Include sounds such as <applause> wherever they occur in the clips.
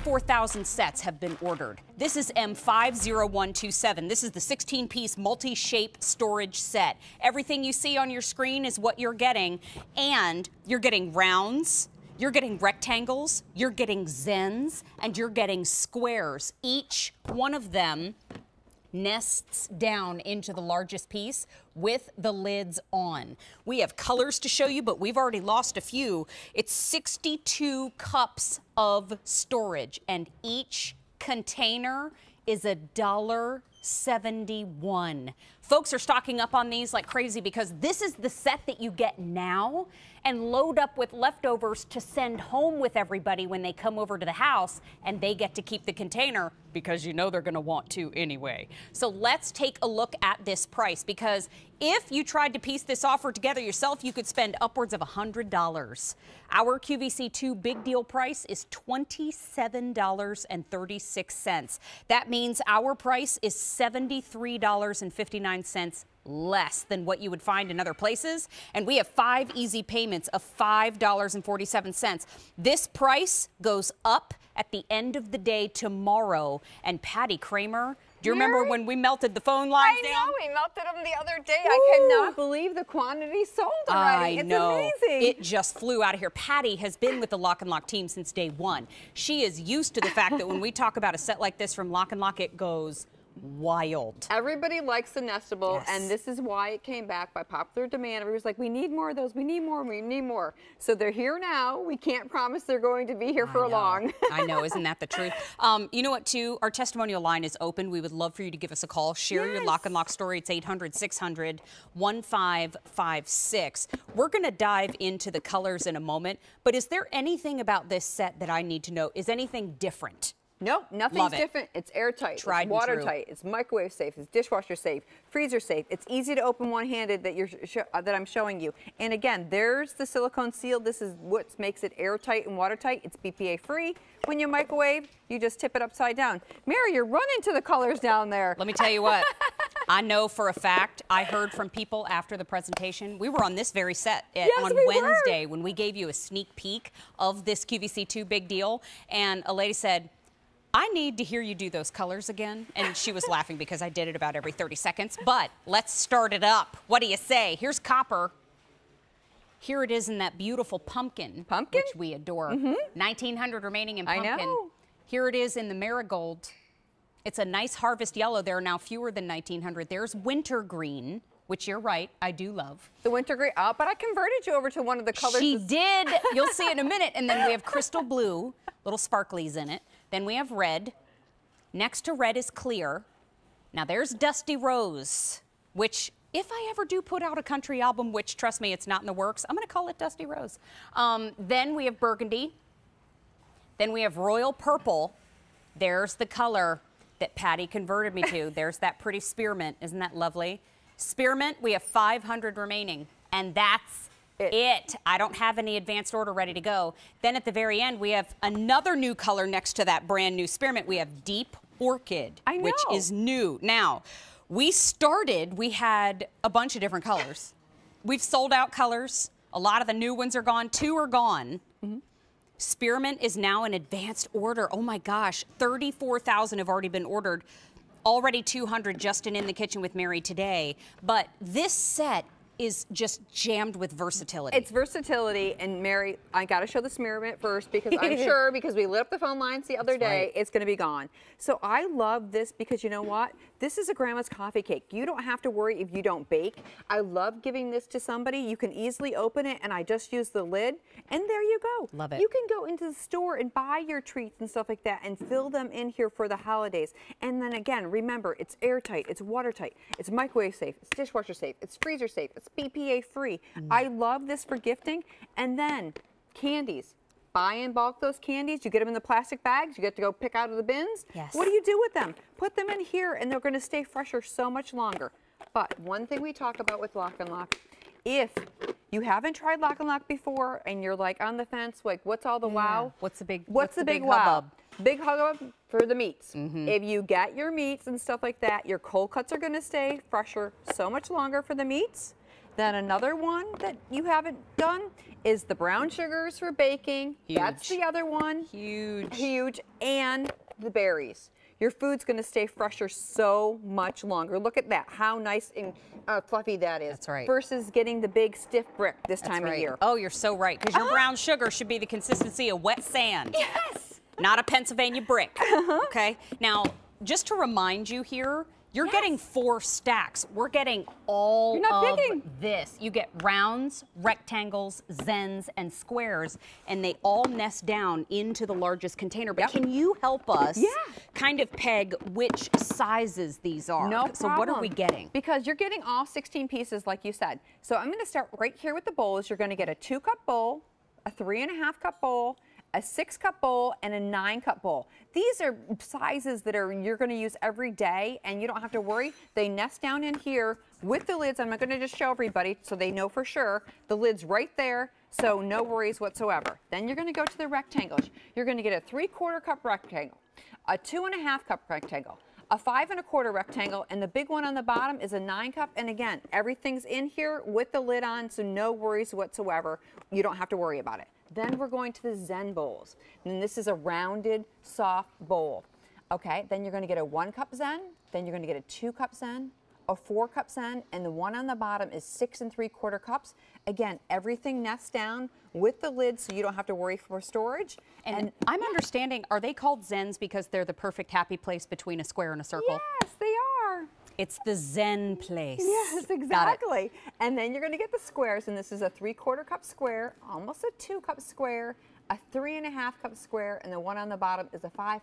34,000 sets have been ordered. This is M50127. This is the 16 piece multi shape storage set. Everything you see on your screen is what you're getting, and you're getting rounds. You're getting rectangles, you're getting zens, and you're getting squares. Each one of them nests down into the largest piece with the lids on. We have colors to show you, but we've already lost a few. It's 62 cups of storage, and each container is a dollar 71. Folks are stocking up on these like crazy because this is the set that you get now and load up with leftovers to send home with everybody when they come over to the house and they get to keep the container because you know they're going to want to anyway. So let's take a look at this price because if you tried to piece this offer together yourself, you could spend upwards of $100. Our QVC2 big deal price is $27.36. That means our price is $73.59 less than what you would find in other places. And we have five easy payments of $5.47. This price goes up at the end of the day tomorrow. And Patty Kramer, do you remember when we melted the phone lines I down? know, we melted them the other day. I cannot believe the quantity sold already. I it's know. amazing. It just flew out of here. Patty has been with the Lock and Lock team since day one. She is used to the fact that when we talk about a set like this from Lock and Lock, it goes wild. Everybody likes the nestable, Yes. and this is why it came back by popular demand. Everybody's like, we need more of those, we need more, we need more. So they're here now. We can't promise they're going to be here for know. long. <laughs> I know, isn't that the truth? Um, you know what, too? Our testimonial line is open. We would love for you to give us a call. Share your lock and lock story. It's 800 600 1556. We're going to dive into the colors in a moment, but is there anything about this set that I need to know? Is anything different? Nope, nothing's it. different. It's airtight. Tried it's watertight. It's microwave safe. It's dishwasher safe. Freezer safe. It's easy to open one-handed that you're sh- uh, that I'm showing you. And again, there's the silicone seal. This is what makes it airtight and watertight. It's BPA free. When you microwave, you just tip it upside down. Mary, you're running to the colors down there. Let me tell you what. <laughs> I know for a fact, I heard from people after the presentation. We were on this very set at, Yes, on we were. Wednesday when we gave you a sneak peek of this QVC2 big deal. And a lady said, I need to hear you do those colors again. And she was laughing because I did it about every 30 seconds. But let's start it up. What do you say? Here's copper. Here it is in that beautiful pumpkin, Pumpkin? which we adore. Mm-hmm. 1900 remaining in pumpkin. I know. Here it is in the marigold. It's a nice harvest yellow. There are now fewer than 1900. There's winter green, which you're right, I do love. The winter gray. Oh, but I converted you over to one of the colors. She did. You'll see it in a minute. And then we have crystal blue, little sparklies in it. Then we have red. Next to red is clear. Now there's Dusty Rose, which if I ever do put out a country album, which trust me, it's not in the works, I'm going to call it Dusty Rose. Um, then we have burgundy. Then we have royal purple. There's the color that Patty converted me to. <laughs> There's that pretty spearmint. Isn't that lovely? Spearmint, we have 500 remaining, and that's It. it. I don't have any advanced order ready to go. Then at the very end, we have another new color next to that brand new spearmint. We have deep orchid, I which is new. Now, we started, we had a bunch of different colors. We've sold out colors. A lot of the new ones are gone. Two are gone. Mm-hmm. Spearmint is now in advanced order. Oh my gosh, 34,000 have already been ordered. Already 200 just in In the Kitchen with Mary today. But this set is just jammed with versatility. It's versatility, and Mary, I got to show the spearmint first because I'm <laughs> sure because we lit up the phone lines the other That's day, right. it's going to be gone. So I love this because you know what? This is a grandma's coffee cake. You don't have to worry if you don't bake. I love giving this to somebody. You can easily open it, and I just use the lid, and there you go. Love it. You can go into the store and buy your treats and stuff like that, and fill them in here for the holidays. And then again, remember, it's airtight, it's watertight, it's microwave safe, it's dishwasher safe, it's freezer safe, it's BPA free. Mm. I love this for gifting. And then candies. Buy in bulk those candies. You get them in the plastic bags. You get to go pick out of the bins. Yes. What do you do with them? Put them in here, and they're going to stay fresher so much longer. But one thing we talk about with Lock and Lock, if you haven't tried Lock and Lock before, and you're like on the fence, like what's all the wow? What's the big- What's, what's the, the big, big wow? hubbub? Big hubbub for the meats. Mm-hmm. If you get your meats and stuff like that, your cold cuts are going to stay fresher so much longer for the meats. Then another one that you haven't done is the brown sugars for baking. That's the other one. Huge. Huge. And the berries. Your food's going to stay fresher so much longer. Look at that. How nice and uh, fluffy that is. That's right. Versus getting the big stiff brick this That's time right. of year. Oh, you're so right. Because your Ah. <gasps> brown sugar should be the consistency of wet sand. Yes. not a Pennsylvania brick. <laughs> Okay. Now, just to remind you here, you're Yes. getting four stacks. We're getting all You're not of bigging. this. You get rounds, rectangles, zens, and squares, and they all nest down into the largest container. But Yep. can you help us Yeah. kind of peg which sizes these are? No So what are we problem. getting? Because you're getting all 16 pieces, like you said. So I'm going to start right here with the bowls. You're going to get a two cup bowl, a three and a half cup bowl, a six cup bowl, and a nine cup bowl. These are sizes that are you're going to use every day, and you don't have to worry. They nest down in here with the lids. I'm going to just show everybody so they know for sure. The lid's right there. So no worries whatsoever. Then you're going to go to the rectangles. You're going to get a three quarter cup rectangle, a two and a half cup rectangle, a five and a quarter rectangle, and the big one on the bottom is a nine cup. And again, everything's in here with the lid on, so no worries whatsoever. You don't have to worry about it. Then we're going to the Zen bowls. And this is a rounded, soft bowl. Okay, then you're going to get a one cup Zen, then you're going to get a two cup Zen, a four cup Zen, and the one on the bottom is six and three quarter cups. Again, everything nests down with the lid so you don't have to worry for storage. And, I'm understanding, are they called Zens because they're the perfect happy place between a square and a circle? yes, they. It's the Zen place. Yes, exactly. And then you're going to get the squares, and this is a three quarter cup square, almost a two cup square, a three and a half cup square, and the one on the bottom is a five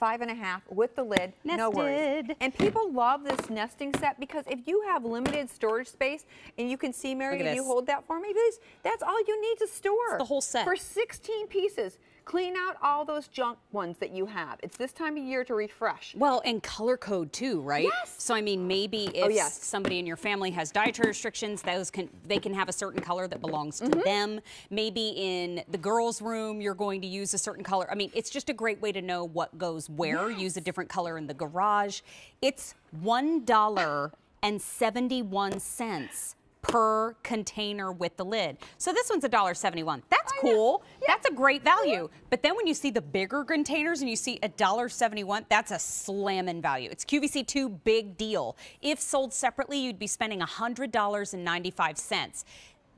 five and a half with the lid. No worries. And people love this nesting set because if you have limited storage space, and you can see, Mary, you hold that for me, please. That's all you need to store. the whole set. For 16 pieces. Clean out all those junk ones that you have. It's this time of year to refresh. Well, and color code too, right? Yes. So I mean, maybe oh, if Oh, yes. somebody in your family has dietary restrictions, those can they can have a certain color that belongs to mm-hmm. them. Maybe in the girls' room, you're going to use a certain color. I mean, it's just a great way to know what goes where. Use a different color in the garage. It's one dollar and seventy-one cents per container with the lid. So this one's $1.71. That's cool. Yeah. That's a great value. But then when you see the bigger containers and you see $1.71, that's a slamming value. It's QVC2 big deal. If sold separately, you'd be spending $100.95.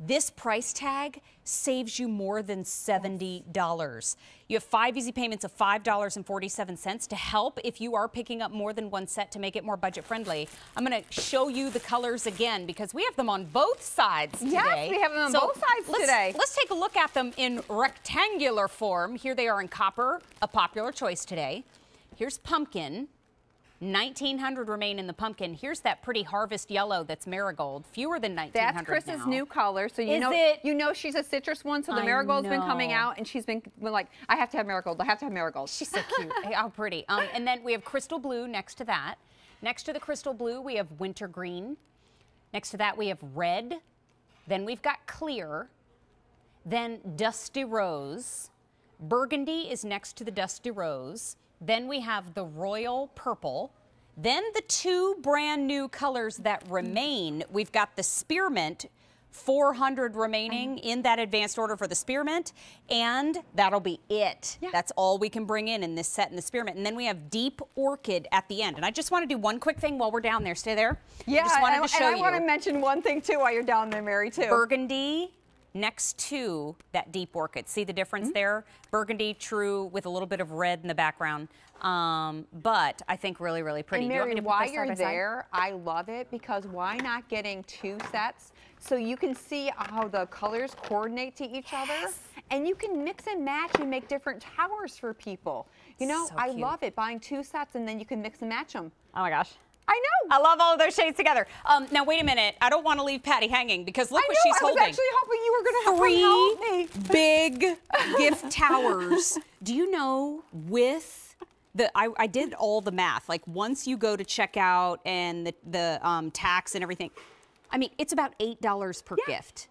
This price tag saves you more than $70. You have five easy payments of $5.47 to help if you are picking up more than one set to make it more budget friendly. I'm going to show you the colors again because we have them on both sides today. Yes, we have them on both sides let's- today. Let's take a look at them in rectangular form. Here they are in copper, a popular choice today. Here's pumpkin. 1900 remain in the pumpkin. Here's that pretty harvest yellow that's marigold. Fewer than 1900 That's Chris's now. new color. So you Is know it? you know she's a citrus one, so the I marigold's been coming out and she's been, like, I have to have marigold, I have to have marigold. She's so cute. Hey, <laughs> How pretty. Um, and then we have crystal blue next to that. Next to the crystal blue, we have winter green. Next to that, we have red. Then we've got clear. Then dusty rose. Burgundy is next to the dusty rose. Then we have the royal purple. Then the two brand new colors that remain. We've got the spearmint, 400 remaining in that advanced order for the spearmint, and that'll be it. Yeah. That's all we can bring in in this set in the spearmint. And then we have deep orchid at the end. And I just want to do one quick thing while we're down there. Stay there. Yeah, I just wanted and, to show and I you want to mention one thing too while you're down there, Mary, too. burgundy next to that deep orchid. See the difference Mm-hmm. there? Burgundy, true, with a little bit of red in the background. Um, but I think really, really pretty. And you Mary, put while you're there, I love it because why not getting two sets so you can see how the colors coordinate to each other and you can mix and match and make different towers for people. You know, So I love it buying two sets and then you can mix and match them. Oh my gosh. I know. I love all of those shades together. Um, now wait a minute. I don't want to leave Patty hanging because look I what know, she's I was actually hoping you were going to Three help me. big <laughs> gift towers. Do you know with the I, I did all the math. Like once you go to checkout and the the um, tax and everything, I mean it's about eight dollars per Yeah. gift.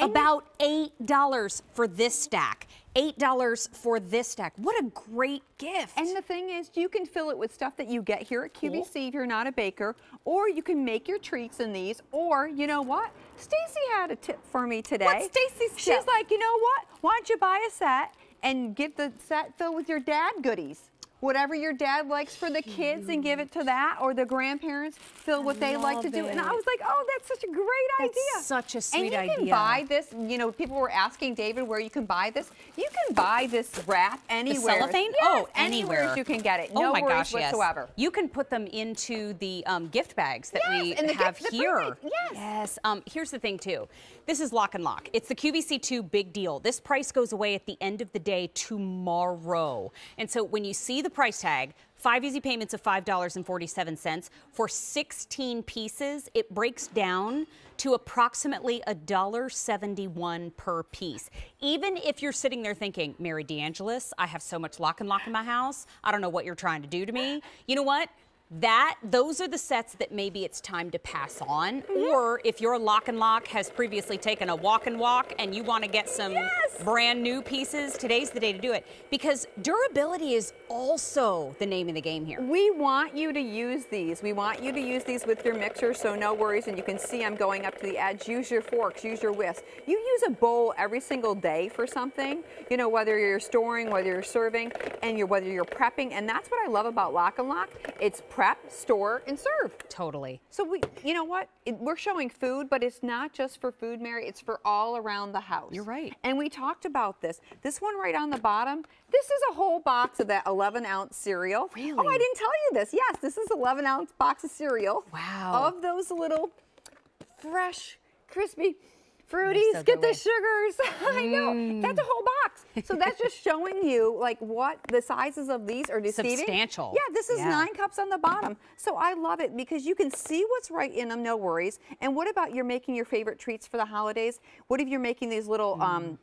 And about eight dollars for this stack. $8 for this deck. What a great gift. And the thing is, you can fill it with stuff that you get here at QVC Cool. if you're not a baker, or you can make your treats in these, or you know what? Stacy had a tip for me today. What's Stacy's She's like, you know what? Why don't you buy a set and get the set filled with your dad goodies? Whatever your dad likes for the kids and give it to that, or the grandparents fill what they like to do. And I was like, oh, that's such a great That's idea. such a sweet and you can idea. buy this. You know, people were asking David where you can buy this. You can buy this wrap the anywhere. cellophane? Yes, oh, anywhere anywhere. you can get it. Oh No my worries gosh, yes. whatsoever. You can put them into the um, gift bags that Yes, we and the have gift- here. pre-made, yes. Yes. Um, here's the thing too. This is Lock and Lock. It's the QVC2 big deal. This price goes away at the end of the day tomorrow. And so when you see the price tag, five easy payments of $5.47 for 16 pieces, it breaks down to approximately $1.71 per piece. Even if you're sitting there thinking, Mary DeAngelis, I have so much lock and lock in my house. I don't know what you're trying to do to me. You know what? That those are the sets that maybe it's time to pass on. Mm-hmm. Or if your lock and lock has previously taken a walk and walk and you want to get some Yes. Brand new pieces, today's the day to do it. Because durability is also the name of the game here. We want you to use these. We want you to use these with your mixer, so no worries. And you can see I'm going up to the edge. Use your forks, use your whisks. You use a bowl every single day for something, you know, whether you're storing, whether you're serving, and you're, whether you're prepping. And that's what I love about Lock and Lock. It's prep, store, and serve. Totally. So we, you know what? It, we're showing food, but it's not just for food, Mary. It's for all around the house. You're right. And we talked about this. This one right on the bottom. This is a whole box of that 11 ounce cereal. Really? Oh, I didn't tell you this. Yes, this is 11 ounce box of cereal. Wow. Of those little fresh, crispy. Fruities, so get the sugars. <laughs> I know. Mm. That's a whole box. So that's just <laughs> showing you like what the sizes of these are deceiving. Substantial. Yeah, this is Yeah. nine cups on the bottom. So I love it because you can see what's right in them, no worries. And what about you're making your favorite treats for the holidays? What if you're making these little Mm. um,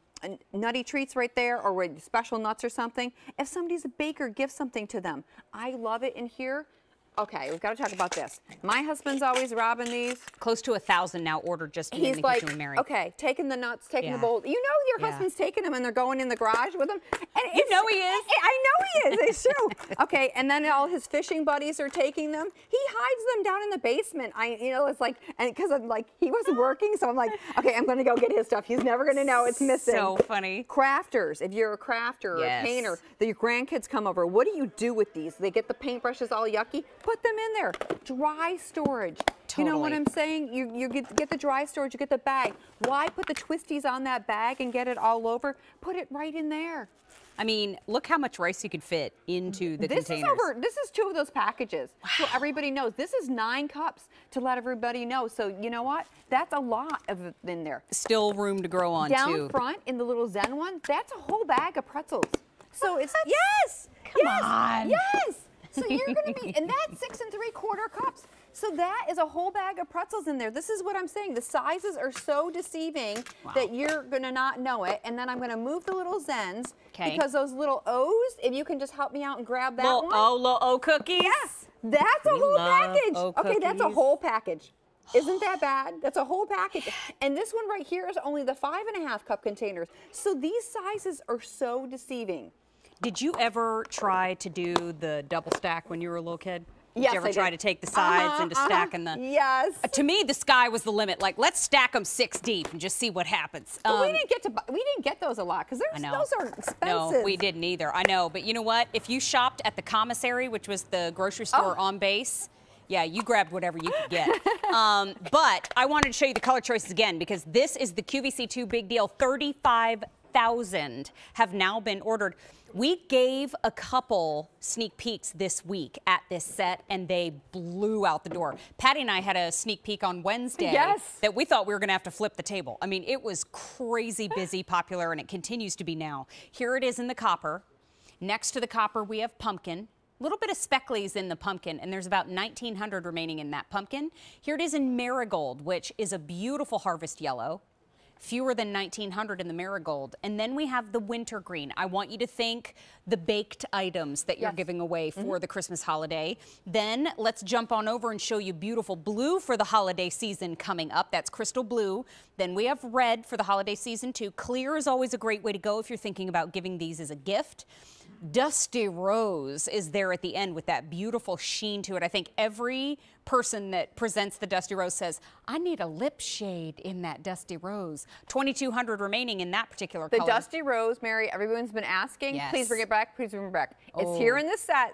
nutty treats right there or with special nuts or something? If somebody's a baker, give something to them. I love it in here. Okay, we've got to talk about this. My husband's always robbing these. Close to a thousand now ordered just in He's the like, Mary. okay, taking the nuts, taking Yeah. the bowl. You know your Yeah. husband's taking them and they're going in the garage with them. And You it's- know he is. I know he is. It's true. <laughs> okay, and then all his fishing buddies are taking them. He hides them down in the basement. I, you know, it's like, and because I'm like, he wasn't working, so I'm like, okay, I'm going to go get his stuff. He's never going to know it's missing. So funny. Crafters, if you're a crafter or Yes. a painter, that your grandkids come over, what do you do with these? They get the paintbrushes all yucky, put them in there. Dry storage. You know what I'm saying? You, you get, get the dry storage, you get the bag. Why put the twisties on that bag and get it all over? Put it right in there. I mean, look how much rice you could fit into the this containers. is over. This is two of those packages, so everybody knows. This is nine cups to let everybody know. So you know what? That's a lot of it in there. Still room to grow on Down too. front in the little Zen one, that's a whole bag of pretzels. So it's yes, Come yes, on. yes. So you're going to be, and that's six and three quarter cups. So that is a whole bag of pretzels in there. This is what I'm saying. The sizes are so deceiving that you're going to not know it. And then I'm going to move the little Zens because those little O's. If you can just help me out and grab that Little one. oh, little oh cookies. Yes, that's a We whole package. O Okay, that's a whole package. Isn't that <sighs> bad? That's a whole package. And this one right here is only the five and a half cup containers. So these sizes are so deceiving. Did you ever try to do the double stack when you were a little kid? Did Yes, you ever I try did. to take the sides Uh-huh, and to uh-huh. stacking the? Yes. Uh, To me, the sky was the limit. Like, let's stack them six deep and just see what happens. But we Um, didn't get to we didn't get those a lot because those are expensive. No, we didn't either. I know, but you know what? If you shopped at the commissary, which was the grocery store Oh. on base, yeah, you grabbed whatever you could get. <laughs> um, but I wanted to show you the color choices again because this is the QVC2 big deal. Thirty-five thousand have now been ordered. We gave a couple sneak peeks this week at this set, and they blew out the door. Patty and I had a sneak peek on Wednesday Yes. that we thought we were going to have to flip the table. I mean, it was crazy busy, <laughs> popular, and it continues to be now. Here it is in the copper. Next to the copper, we have pumpkin. A little bit of specklies in the pumpkin, and there's about 1,900 remaining in that pumpkin. Here it is in marigold, which is a beautiful harvest yellow. Fewer than 1900 in the marigold. And then we have the wintergreen. I want you to think the baked items that you're Yes. giving away for mm-hmm. the Christmas holiday. Then let's jump on over and show you beautiful blue for the holiday season coming up. That's crystal blue. Then we have red for the holiday season too. Clear is always a great way to go if you're thinking about giving these as a gift. Dusty Rose is there at the end with that beautiful sheen to it. I think every person that presents the Dusty Rose says, I need a lip shade in that Dusty Rose. 2,200 remaining in that particular The color. Dusty Rose, Mary, everyone's been asking. Yes. Please bring it back. Please bring it back. Oh. It's here oh. in the set.